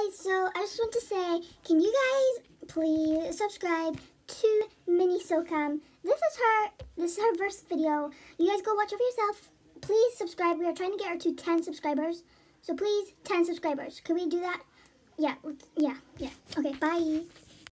guys, so I just want to say, can you guys please subscribe to Mini SoCam? This is her, this is her first video. You guys go watch it for yourself. Please subscribe. We are trying to get her to 10 subscribers. So please, 10 subscribers. Can we do that? Yeah, yeah, yeah. Okay, bye.